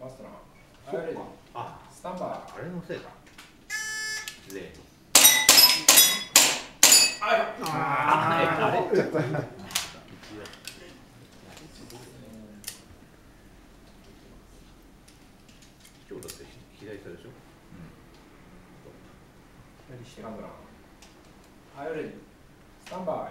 ラストランあスタンバあれのせいだ例イ。はいあえあれ？ちょっと今日だって左下でしょセカンドランはいレディスタンバ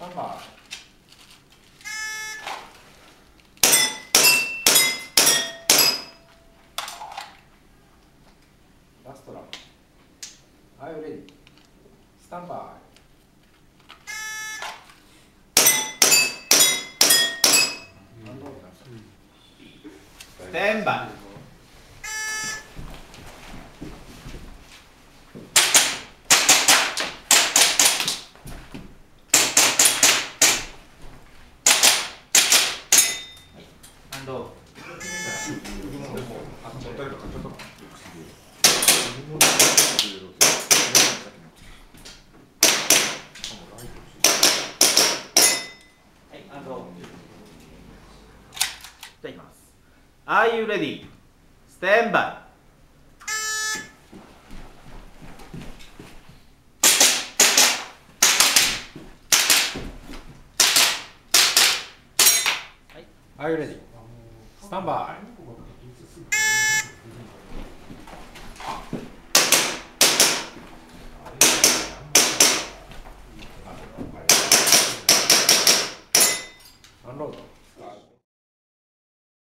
ストラスタン。バイセカン。ドランはいレディスタンバイステンバイアンドはいアンドじゃあいきます。Are you ready? Stand by. はい。スタンバイ